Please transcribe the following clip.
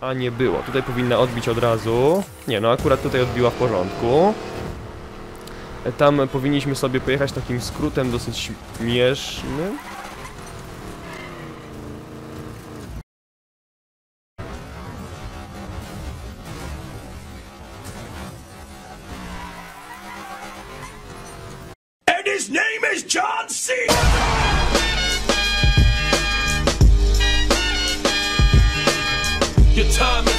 A nie było. Tutaj powinna odbić od razu. Nie, no akurat tutaj odbiła w porządku. Tam powinniśmy sobie pojechać takim skrótem dosyć śmiesznym. And his name is John C. Your time